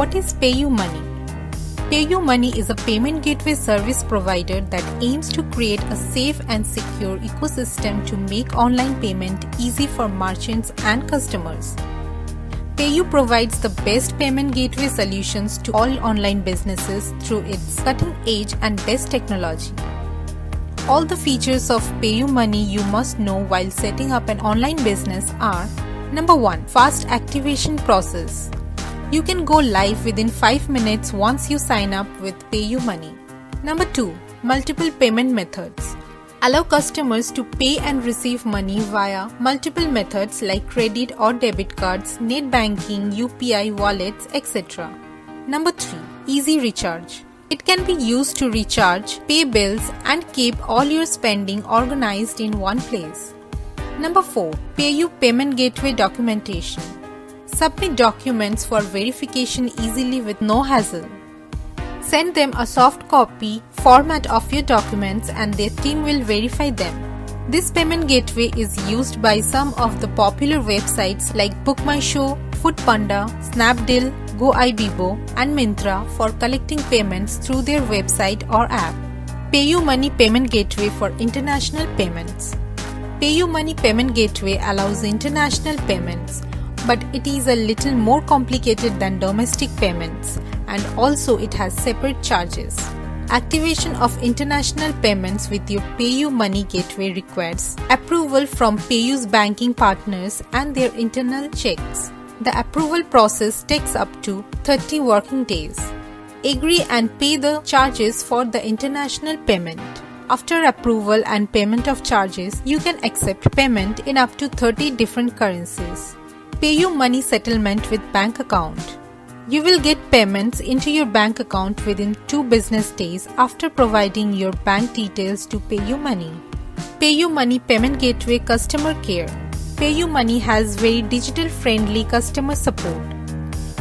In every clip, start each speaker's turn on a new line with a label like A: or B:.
A: What is PayUmoney? PayU Money is a payment gateway service provider that aims to create a safe and secure ecosystem to make online payment easy for merchants and customers. PayU provides the best payment gateway solutions to all online businesses through its cutting edge and best technology. All the features of PayUmoney you must know while setting up an online business are Number 1. Fast activation process. You can go live within 5 minutes once you sign up with PayUmoney. Number 2. Multiple payment methods. Allow customers to pay and receive money via multiple methods like credit or debit cards, net banking, UPI wallets, etc. Number 3. Easy recharge. It can be used to recharge, pay bills, and keep all your spending organized in one place. Number 4. PayU Payment Gateway Documentation. Submit documents for verification easily with no hassle. Send them a soft copy format of your documents and their team will verify them. This payment gateway is used by some of the popular websites like BookMyShow, Foodpanda, Snapdeal, GoIbibo, and Myntra for collecting payments through their website or app. PayUmoney Payment Gateway for International Payments. PayUmoney Payment Gateway allows international payments, but it is a little more complicated than domestic payments and also it has separate charges. Activation of international payments with your PayUmoney gateway requires approval from PayU's banking partners and their internal checks. The approval process takes up to 30 working days. Agree and pay the charges for the international payment. After approval and payment of charges, you can accept payment in up to 30 different currencies. PayUmoney settlement with bank account. You will get payments into your bank account within 2 business days after providing your bank details to PayUmoney. PayUmoney Payment Gateway Customer Care. PayUmoney has very digital friendly customer support.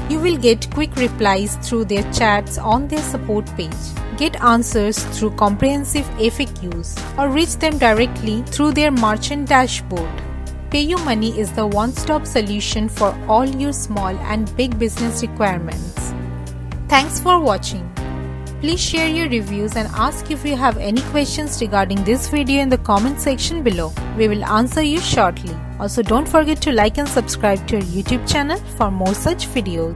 A: You will get quick replies through their chats on their support page get answers through comprehensive FAQs, or reach them directly through their merchant dashboard. PayUmoney is the one stop solution for all your small and big business requirements. Thanks for watching. Please share your reviews and ask if you have any questions regarding this video in the comment section below. We will answer you shortly. Also don't forget to like and subscribe to our YouTube channel for more such videos.